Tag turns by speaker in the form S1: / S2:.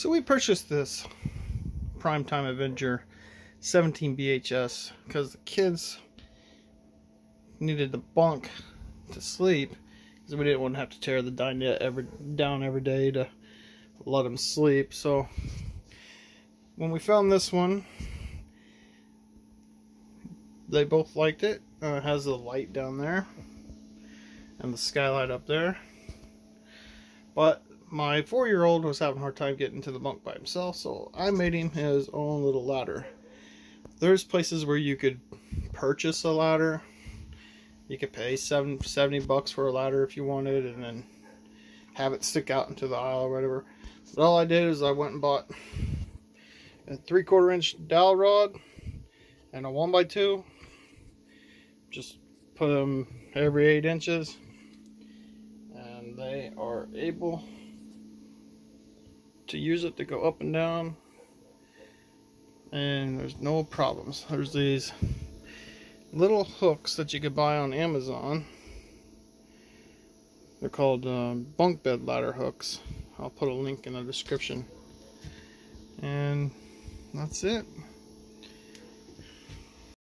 S1: So we purchased this Primetime Avenger 17 BHS because the kids needed the bunk to sleep because we didn't want to have to tear the dinette every down every day to let them sleep. So when we found this one, they both liked it. Uh, it has the light down there and the skylight up there. But my four-year-old was having a hard time getting to the bunk by himself, so I made him his own little ladder. There's places where you could purchase a ladder. You could pay seven, 70 bucks for a ladder if you wanted, and then have it stick out into the aisle or whatever. But all I did is I went and bought a three-quarter inch dowel rod and a one by two. Just put them every eight inches, and they are able to use it to go up and down. And there's no problems. There's these little hooks that you could buy on Amazon. They're called uh, bunk bed ladder hooks. I'll put a link in the description. And that's it